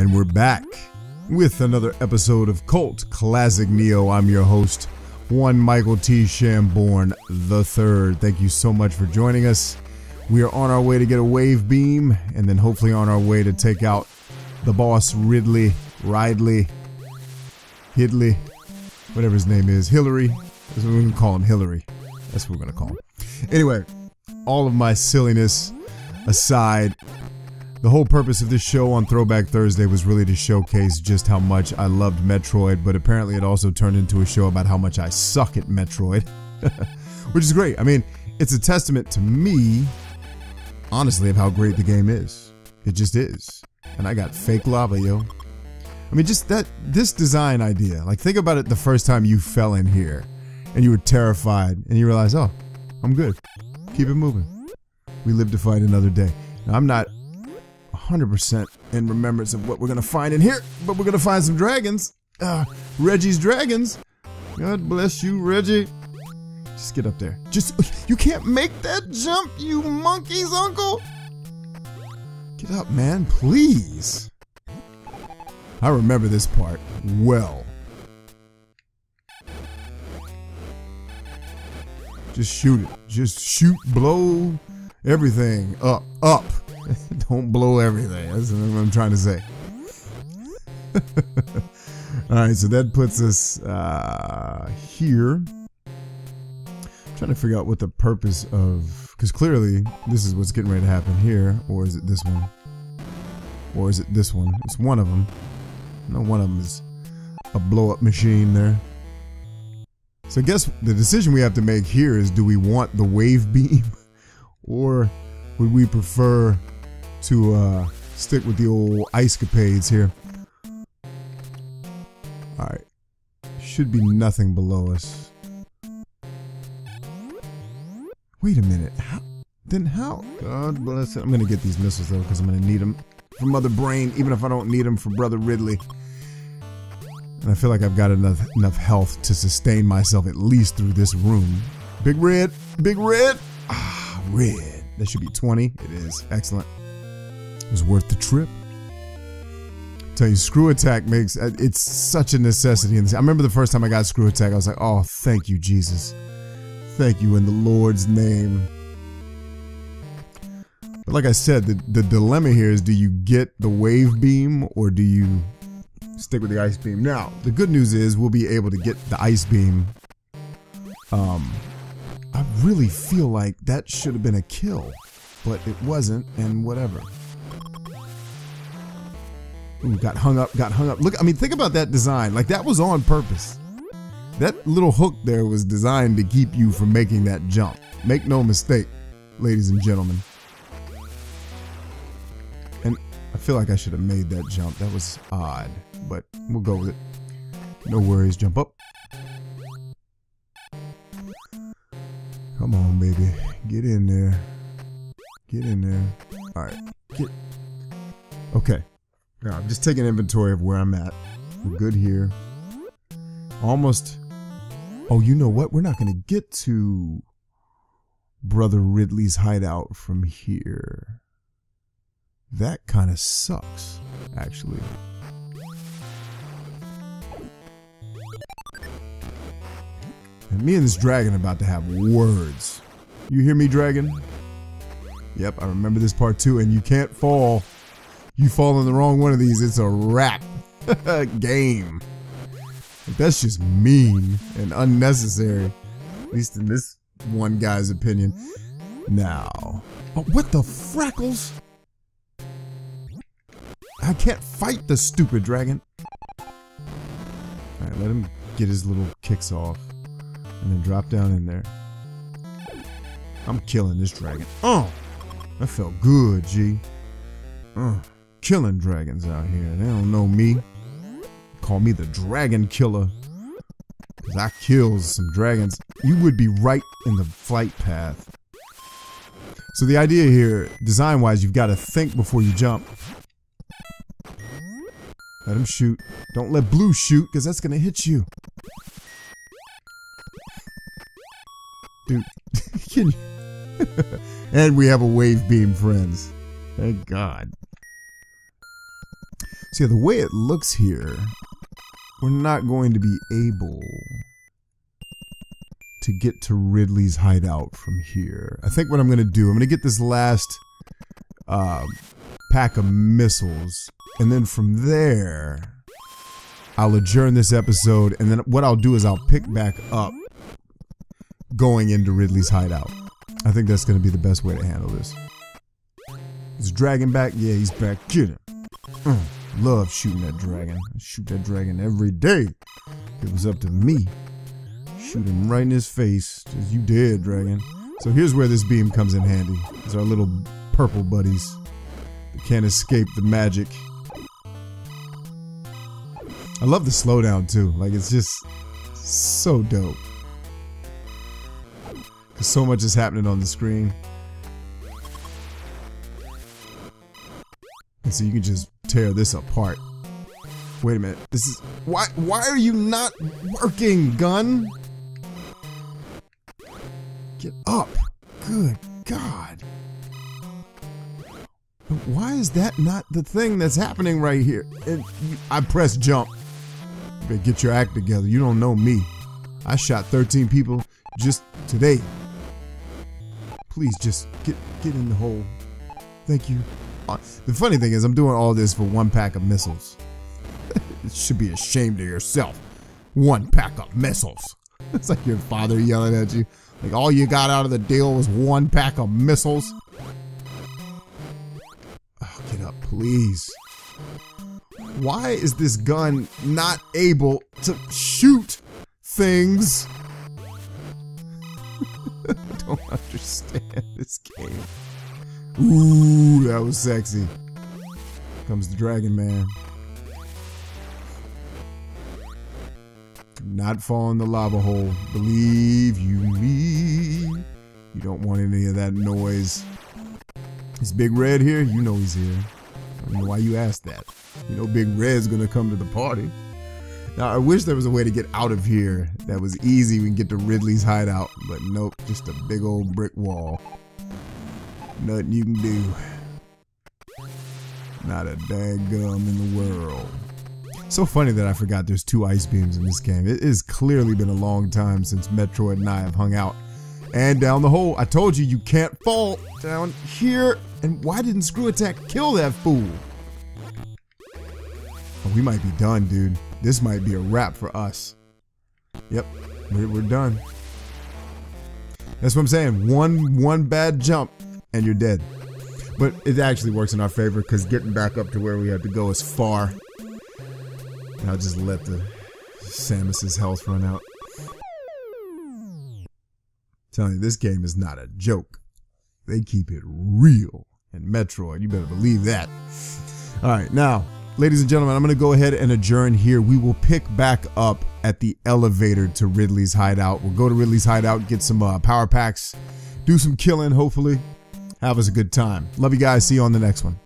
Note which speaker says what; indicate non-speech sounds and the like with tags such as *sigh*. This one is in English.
Speaker 1: And we're back with another episode of Cult Classic Neo. I'm your host, one Michael T. Shamborn the third. Thank you so much for joining us. We are on our way to get a wave beam, and then hopefully on our way to take out the boss Ridley, Ridley, Hidley, whatever his name is, Hillary. That's what we're gonna call him, Hillary. That's what we're gonna call him. Anyway, all of my silliness aside, the whole purpose of this show on Throwback Thursday was really to showcase just how much I loved Metroid, but apparently it also turned into a show about how much I suck at Metroid, *laughs* which is great. I mean, it's a testament to me, honestly, of how great the game is. It just is. And I got fake lava, yo. I mean, just that, this design idea. Like, think about it the first time you fell in here and you were terrified and you realize, oh, I'm good. Keep it moving. We live to fight another day. Now, I'm not 100% in remembrance of what we're going to find in here, but we're going to find some dragons. Uh, Reggie's dragons. God bless you, Reggie. Just get up there. Just, you can't make that jump, you monkeys, uncle. Get up, man, please. I remember this part well. Just shoot it. Just shoot, blow everything up, up. *laughs* Don't blow everything. That's what I'm trying to say. *laughs* All right, so that puts us uh, here. I'm trying to figure out what the purpose of, because clearly this is what's getting ready to happen here, or is it this one? Or is it this one? It's one of them. No, one of them is a blow up machine there. So I guess the decision we have to make here is do we want the wave beam *laughs* or would we prefer to uh, stick with the old ice capades here? Alright. Should be nothing below us. Wait a minute. How, then how? God bless it. I'm going to get these missiles though because I'm going to need them for Mother Brain even if I don't need them for Brother Ridley. And I feel like I've got enough enough health to sustain myself at least through this room. Big red, big red. Ah, red. That should be 20. It is. Excellent. Was worth the trip. tell you, screw attack makes uh, it's such a necessity. I remember the first time I got screw attack, I was like, oh, thank you, Jesus. Thank you in the Lord's name. But like I said, the, the dilemma here is do you get the wave beam or do you stick with the ice beam. Now, the good news is we'll be able to get the ice beam. Um, I really feel like that should have been a kill, but it wasn't, and whatever. Ooh, got hung up, got hung up. Look, I mean, think about that design. Like, that was on purpose. That little hook there was designed to keep you from making that jump. Make no mistake, ladies and gentlemen. And I feel like I should have made that jump. That was odd but we'll go with it. No worries, jump up. Come on, baby. Get in there. Get in there. Alright, get... Okay. Now, I'm just taking inventory of where I'm at. We're good here. Almost... Oh, you know what? We're not going to get to Brother Ridley's hideout from here. That kind of sucks, actually. And me and this dragon about to have words. You hear me, dragon? Yep, I remember this part too, and you can't fall. You fall in the wrong one of these, it's a wrap. *laughs* Game. That's just mean and unnecessary. At least in this one guy's opinion. Now. Oh, what the freckles? I can't fight the stupid dragon. Alright, let him get his little kicks off. And then drop down in there. I'm killing this dragon. Oh! That felt good, G. Uh, killing dragons out here. They don't know me. Call me the dragon killer. Cause I kills some dragons. You would be right in the flight path. So the idea here, design-wise, you've got to think before you jump. Let him shoot. Don't let blue shoot, because that's going to hit you. Dude, *laughs* can you... *laughs* and we have a wave beam, friends. Thank God. See, the way it looks here, we're not going to be able to get to Ridley's hideout from here. I think what I'm going to do, I'm going to get this last uh, pack of missiles, and then from there, I'll adjourn this episode, and then what I'll do is I'll pick back up going into Ridley's hideout. I think that's going to be the best way to handle this. Is Dragon back? Yeah, he's back. Get him. Mm, love shooting that dragon. I shoot that dragon every day. It was up to me. Shoot him right in his face. Just you dead, dragon. So here's where this beam comes in handy. It's our little purple buddies. They can't escape the magic. I love the slowdown too. Like it's just so dope. Cause so much is happening on the screen. And so you can just tear this apart. Wait a minute. This is why why are you not working, gun? Get up. Good God. Why is that not the thing that's happening right here? And I press jump. Get your act together. You don't know me. I shot 13 people just today. Please just get get in the hole. Thank you. The funny thing is I'm doing all this for one pack of missiles. *laughs* you should be ashamed of yourself. One pack of missiles. *laughs* It's like your father yelling at you. Like all you got out of the deal was one pack of missiles. Oh, get up, please. Why is this gun not able to shoot things? *laughs* I don't understand this game. Ooh, that was sexy. Comes the Dragon Man. not fall in the lava hole. Believe you me. You don't want any of that noise. Is Big Red here? You know he's here. I don't know why you asked that. You know Big Red's gonna come to the party. Now I wish there was a way to get out of here that was easy. We can get to Ridley's hideout, but nope, just a big old brick wall. Nothing you can do. Not a daggum in the world. So funny that I forgot there's two ice beams in this game. It has clearly been a long time since Metroid and I have hung out. And down the hole, I told you, you can't fall down here. And why didn't Screw Attack kill that fool? Oh, we might be done, dude. This might be a wrap for us. Yep, we're, we're done. That's what I'm saying. One one bad jump and you're dead. But it actually works in our favor because getting back up to where we have to go is far. And I'll just let the Samus's health run out. Telling you, this game is not a joke. They keep it real. in Metroid, you better believe that. All right, now, ladies and gentlemen, I'm going to go ahead and adjourn here. We will pick back up at the elevator to Ridley's hideout. We'll go to Ridley's hideout, get some uh, power packs, do some killing, hopefully. Have us a good time. Love you guys. See you on the next one.